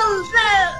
so sad.